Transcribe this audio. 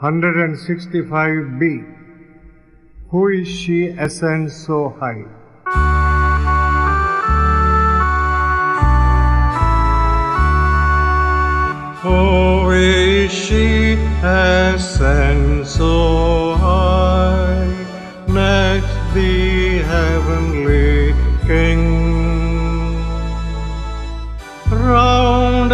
165b. Who is she ascends so high? Who is she ascends so high? Next the heavenly King. Round